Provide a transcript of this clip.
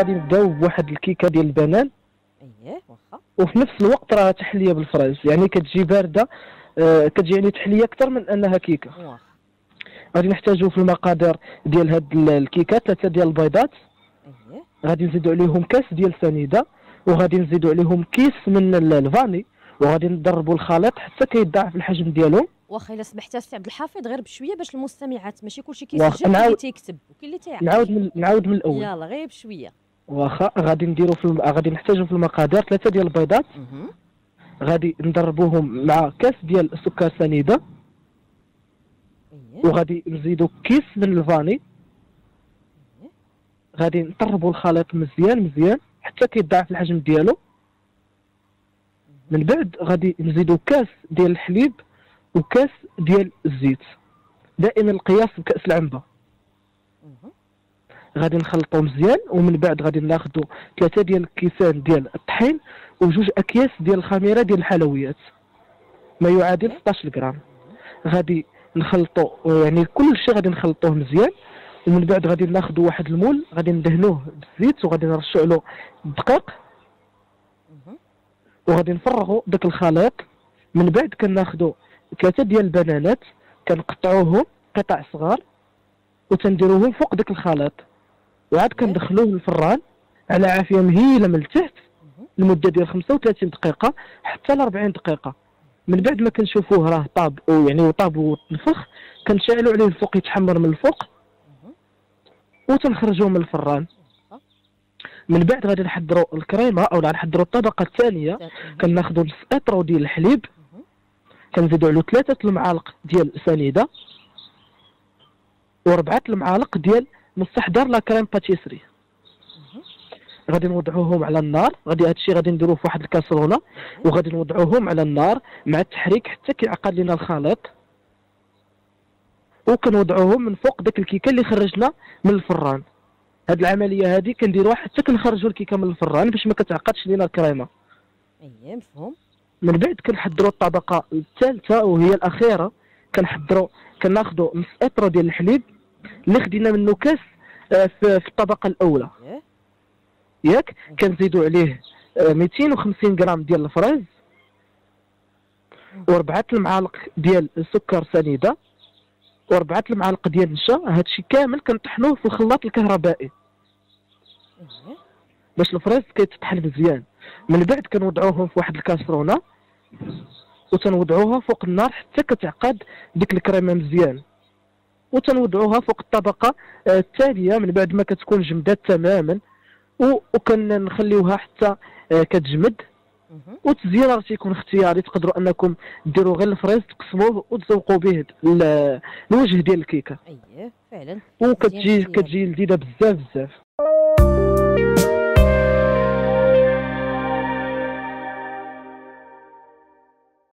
غادي نبداو بواحد الكيكة ديال البنان. اييه واخا. وفي نفس الوقت راه تحلية بالفريز يعني كتجي باردة آه، كتجي يعني تحلية أكثر من أنها كيكة. واخا. غادي نحتاجو في المقادير ديال هاد ال- الكيكات ثلاثة ديال البيضات. اييه غادي نزيدو عليهم كاس ديال سنيدة وغادي نزيدو عليهم كيس من ال- ال vanille وغادي نضربوا الخليط حتى كيضاعف الحجم ديالو. واخا إلا سمحت سي عبد الحفيظ غير بشوية باش المستمعات ماشي كلشي كيسجل اللي تيكتب وكاين اللي تيعقل نعاود من نعاود من الأول. يلا غير بشوية. واخا غادي نديرو في الم... غادي نحتاجو في المقادير ثلاثة ديال البيضات. غادي ندربوهم مع كاس ديال سكر سنيدة. وغادي نزيدو كيس من الفاني. غادي نطربوا الخليط مزيان مزيان حتى كيضاعف الحجم ديالو. من بعد غادي نزيدو كاس ديال الحليب وكاس ديال الزيت. دائما القياس بكأس العنبة. غادي نخلطو مزيان ومن بعد غادي ناخدو ثلاثة ديال الكيسان ديال الطحين وجوج أكياس ديال الخميرة ديال الحلويات. ما يعادل 16 غرام غادي نخلطو يعني كل شيء غادي نخلطوه مزيان ومن بعد غادي ناخدو واحد المول غادي ندهنوه بالزيت وغادي نرشو عليه الدقيق. وغادي نفرغوا داك الخليط. من بعد كناخدو ثلاثة ديال البنانات كنقطعوهم قطع صغار وتنديروهم فوق داك الخليط. وعاد كندخلوه للفران على عافية مهيلة من التحت. لمده ديال 35 دقيقة حتى ل 40 دقيقة من بعد ما كنشوفوه راه طاب يعني وطاب وتنفخ كنشعلوا عليه الفوق يتحمر من الفوق. وتنخرجوه من الفران. من بعد غادي نحضروا الكريمة أو نحضروا الطبقة الثانية. كناخذوا نص اطرو ديال الحليب. كنزيدوا عليه ثلاثة المعالق ديال سنيده وربعه المعالق ديال مستحضر لا كريم باتيسري. غادي نوضعوهم على النار. غادي هادشي غادي نديروه في واحد الكاسرونه. وغادي نوضعوهم على النار مع التحريك حتى كيعقد لنا الخليط. وكنوضعوهم من فوق داك الكيكة اللي خرجنا من الفران. هاد العملية هادي كنديروها حتى كنخرجوا الكيكة من الفران باش ما كتعقدش لينا الكريمة. اييه مفهوم. من بعد كنحضروا الطبقة الثالثة وهي الأخيرة. كنحضروا كناخذوا نص اطرو ديال الحليب اللي خدينا منه كاس في في الطبقة الأولى. اييه ياك؟ كنزيدوا عليه آه، 250 غرام ديال الفريز. وربعة المعالق ديال السكر سنيدة. وربعة المعالق ديال النشا. هادشي كامل كنطحنوه في الخلاط الكهربائي. اييه باش الفريز كيتطحن مزيان. من بعد كنوضعوهم في واحد الكاسرونة. وتنوضعوها فوق النار حتى كتعقد ديك الكريمة مزيان. وتنوضعوها فوق الطبقة آه، التالية من بعد ما كتكون جمدات تماما. وكنخليوها حتى آه، كتجمد. مهم. والتزيين راه تيكون اختياري تقدروا أنكم ديروا غير الفريز تقسموه وتزوقوا به ال- الوجه ديال الكيكة. أييه فعلا. وكتجي. كتجي لذيذة بزاف بزاف.